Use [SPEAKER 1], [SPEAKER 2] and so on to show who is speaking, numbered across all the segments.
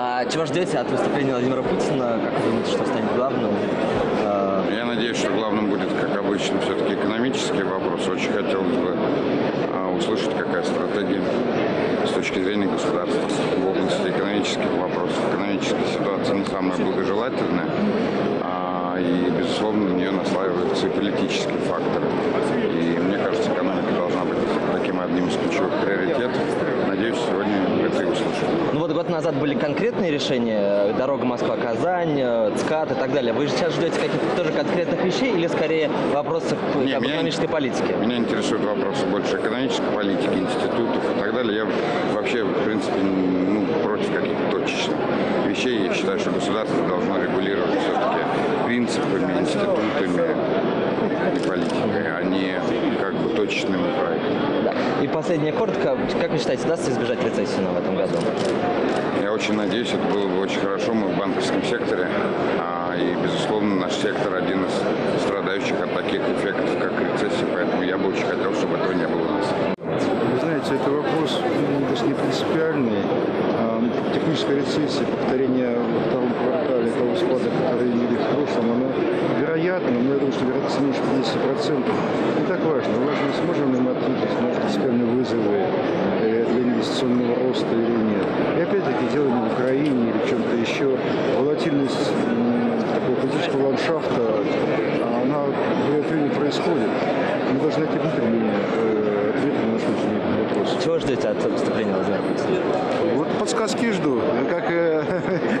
[SPEAKER 1] А чего ждете от выступления Владимира Путина? Как вы думаете, что станет главным? А,
[SPEAKER 2] Я надеюсь, что главным будет, как обычно, все-таки экономический вопрос. Очень хотелось бы а, услышать, какая стратегия с точки зрения государства в области экономических вопросов. Экономическая ситуация не самая благожелательная, а, и, безусловно, на нее наслаиваются и политические факторы. И мне кажется, экономика должна быть таким одним из ключевых приоритетов. Надеюсь, сегодня это и услышу.
[SPEAKER 1] Ну вот год назад были конкретные решения, дорога Москва-Казань, э, ЦКАД и так далее. Вы же сейчас ждете каких-то тоже конкретных вещей или скорее вопросов
[SPEAKER 2] Не, меня-
[SPEAKER 1] экономической политики?
[SPEAKER 2] Меня интересуют вопросы больше экономической политики, институтов и так далее. Я вообще, в принципе, ну, против каких-то точечных вещей. Я считаю, что государство должно регулировать все-таки принципами, институтами и политикой, а не как бы точечными проектами.
[SPEAKER 1] Последнее коротко. Как вы считаете, удастся избежать рецессии в этом году?
[SPEAKER 2] Я очень надеюсь, это было бы очень хорошо. Мы в банковском секторе, а, и, безусловно, наш сектор один из страдающих от таких эффектов, как рецессия, поэтому я бы очень хотел, чтобы этого не было у нас.
[SPEAKER 3] Вы знаете, это вопрос м, даже не принципиальный. А, Техническая рецессия, повторение во втором квартале того спада, который видели в прошлом, оно вероятно, но я думаю, что вероятность меньше 50%. Не так важно. Важно, сможем ли мы ответить на принципиальные вызовы э, для инвестиционного роста или нет. И опять-таки, дело не в Украине или в чем-то еще. Волатильность такого политического ландшафта, она время от времени происходит. Мы должны найти внутренние э, ответы на наши внутренние вопросы.
[SPEAKER 1] Чего ждете от выступления Путина?
[SPEAKER 3] Вот подсказки жду, как, э,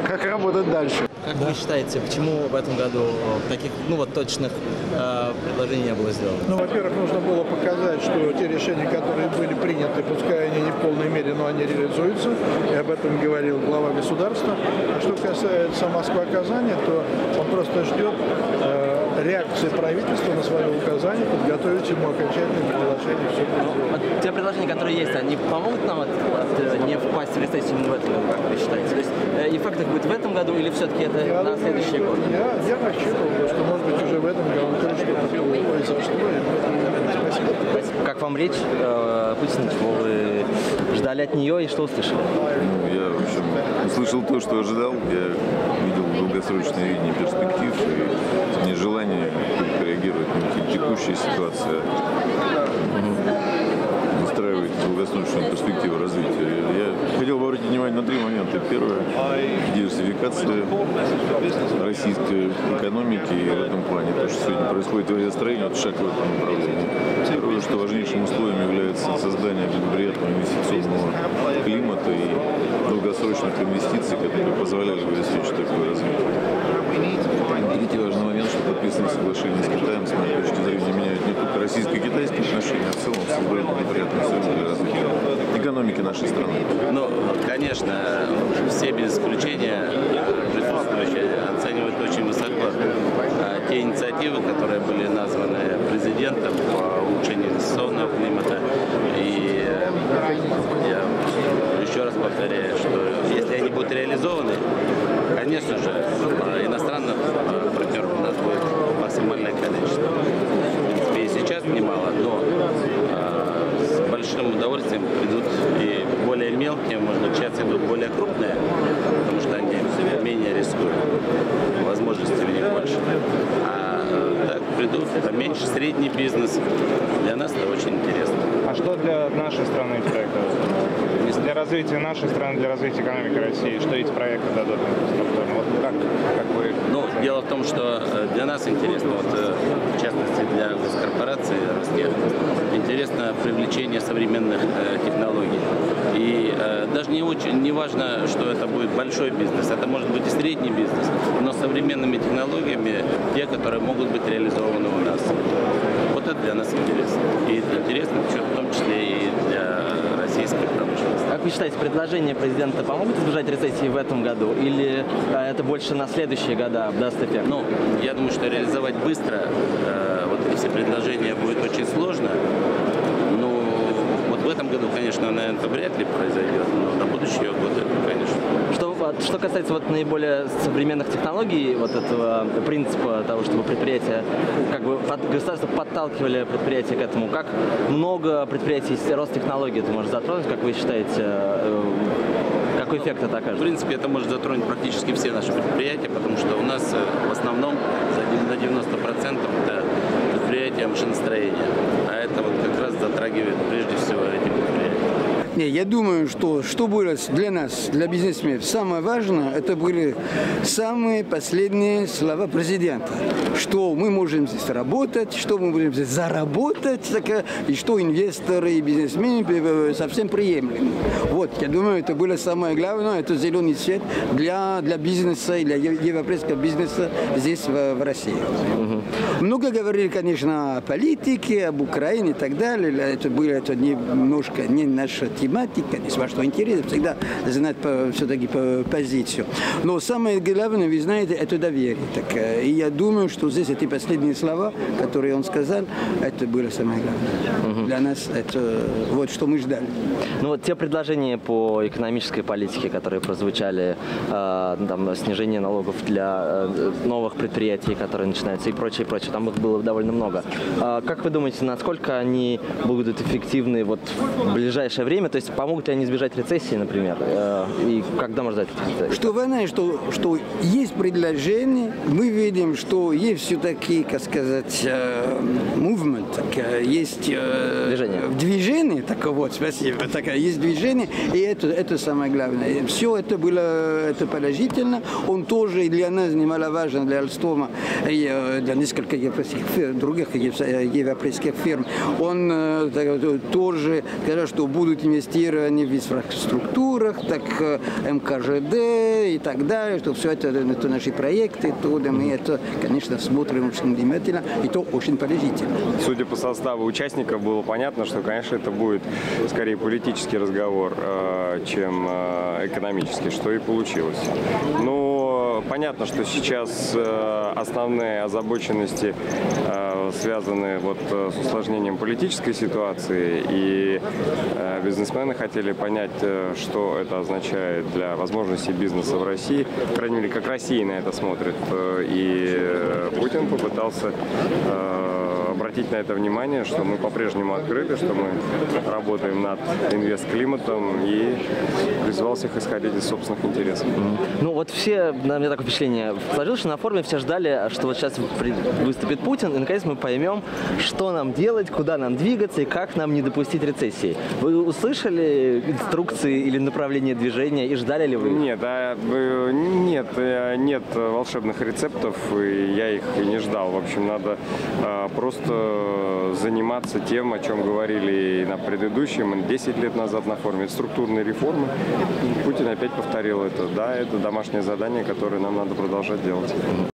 [SPEAKER 3] как работать дальше.
[SPEAKER 1] Как вы считаете, почему в этом году таких, ну вот точных э, предложений не было сделано?
[SPEAKER 4] Ну, во-первых, нужно было показать, что те решения, которые были приняты, пускай они не в полной мере, но они реализуются. И об этом говорил глава государства. А что касается Москва-Казани, то он просто ждет э, реакции правительства на свое указание, подготовить ему окончательное предложение. Все
[SPEAKER 1] Вот те предложения, которые есть, они помогут нам от, от, э, не впасть в рецессию именно в этом году, как вы считаете? То есть э, эффект их будет в этом году или все-таки это
[SPEAKER 4] Я
[SPEAKER 1] на
[SPEAKER 4] думаю,
[SPEAKER 1] следующий год?
[SPEAKER 4] Я, я рассчитывал, что, может быть, уже в этом году что-то произошло. Спасибо.
[SPEAKER 1] Как вам речь э, Путина? Чего вы ждали от нее и что услышали?
[SPEAKER 5] В общем, услышал то, что ожидал. Я видел долгосрочное видение перспектив и нежелание реагировать на текущую ситуацию, выстраивать долгосрочную перспективу развития. Я хотел бы обратить внимание на три момента. Первое – диверсификация российской экономики и в этом плане. То, что сегодня происходит в авиастроении, это шаг в этом направлении. Второе, что важнейшим условием является создание благоприятного инвестиционного климата и долгосрочных инвестиций, которые позволяли бы обеспечить такое развитие. Третий важный момент, что подписанное соглашение с Китаем, с моей точки зрения, меняет не только российско-китайские отношения, а в целом создает благоприятные условия для развития экономики нашей страны.
[SPEAKER 6] Ну, конечно, все без исключения присутствующие оценивают очень высоко а, те инициативы, которые были названы президентом по улучшению инвестиционного климата. И э, я еще раз повторяю, что если они будут реализованы, конечно же, а, иностранных а, партнеров у нас будет максимальное количество. В принципе, и сейчас немало, но с большим удовольствием придут мелкие, может быть, сейчас идут более крупные, потому что они менее рискуют, возможностей у них больше. А э, так придут поменьше, средний бизнес. Для нас это очень интересно.
[SPEAKER 7] А что для нашей страны проекты? Для развития нашей страны, для развития экономики России, что эти проекты дадут инфраструктурно? Вот как, как вы
[SPEAKER 6] Ну, дело в том, что э, для нас интересно, вот, э, в частности для госкорпорации Ростех, интересно привлечение современных технологий. Даже не очень, не важно, что это будет большой бизнес, это может быть и средний бизнес, но с современными технологиями, те, которые могут быть реализованы у нас. Вот это для нас интересно. И это интересно, в том числе и для российской промышленности.
[SPEAKER 1] Как вы считаете, предложения президента помогут избежать рецессии в этом году или э, это больше на следующие года даст эффект?
[SPEAKER 6] Ну, я думаю, что реализовать быстро э, вот эти предложения будет очень сложно. В этом году, конечно, наверное, это вряд ли произойдет, но на будущие годы, конечно.
[SPEAKER 1] Что, вот, что касается вот наиболее современных технологий, вот этого принципа того, чтобы предприятия, как бы под, государство подталкивали предприятия к этому, как много предприятий рост технологий это может затронуть, как вы считаете, э, как какой эффект это
[SPEAKER 6] В
[SPEAKER 1] окажет?
[SPEAKER 6] принципе, это может затронуть практически все наши предприятия, потому что у нас э, в основном на 90% это предприятия машиностроения. А это вот как раз затрагивает прежде всего эти предприятия.
[SPEAKER 8] Не, я думаю, что что было для нас, для бизнесменов, самое важное, это были самые последние слова президента. Что мы можем здесь работать, что мы можем здесь заработать, так, и что инвесторы и бизнесмены совсем приемлемы. Вот, я думаю, это было самое главное, это зеленый свет для, для бизнеса и для ев- европейского бизнеса здесь, в, в России. Много говорили, конечно, о политике, об Украине и так далее. Это было это немножко не наша тематика, несмотря что интересно всегда знать все-таки по позицию. Но самое главное, вы знаете, это доверие. Так, э, и я думаю, что здесь эти последние слова, которые он сказал, это было самое главное. Для нас это вот что мы ждали.
[SPEAKER 1] Ну вот те предложения по экономической политике, которые прозвучали, э, там, снижение налогов для э, новых предприятий, которые начинаются и прочее, прочее, там их было довольно много. А как вы думаете, насколько они будут эффективны вот в ближайшее время? То есть помогут ли они избежать рецессии, например? Э, и когда можно ждать рецессии?
[SPEAKER 8] Что вы знаете, что, что есть предложение, мы видим, что есть все-таки, как сказать, э, movement, так, э, есть
[SPEAKER 1] Движение.
[SPEAKER 8] движение, так вот, спасибо, так, есть движение, и это, это самое главное. Все это было это положительно, он тоже для нас немаловажен, для Альстома и для нескольких европейских фирм, других ев- европейских фирм. Он так, тоже сказал, что будут инвестирования в инфраструктурах, так э, МКЖД и так далее, что все это, это наши проекты, трудно, мы это, конечно, смотрим очень внимательно, и то очень положительно.
[SPEAKER 9] Судя по составу участников, было понятно, что, конечно, это будет скорее политический разговор, э, чем э, экономический, что и получилось. Но понятно, что сейчас э, основные озабоченности э, связаны вот э, с усложнением политической ситуации, и бизнесмены хотели понять, что это означает для возможностей бизнеса в России, по мере, как Россия на это смотрит. И Путин попытался э, обратить на это внимание, что мы по-прежнему открыты, что мы работаем над инвест-климатом и призвал всех исходить из собственных интересов.
[SPEAKER 1] Ну вот все, на меня такое впечатление сложилось, что на форуме все ждали, что вот сейчас выступит Путин, и наконец мы поймем, что нам делать, куда нам двигаться и как нам не допустить рецессии. Вы услышали инструкции или направление движения и ждали ли вы?
[SPEAKER 9] Нет, а, э, нет, э, нет волшебных рецептов, и я их и не ждал. В общем, надо э, просто заниматься тем, о чем говорили и на предыдущем, 10 лет назад на форуме. Структурные реформы. Путин опять повторил это. Да, это домашнее задание, которое нам надо продолжать делать.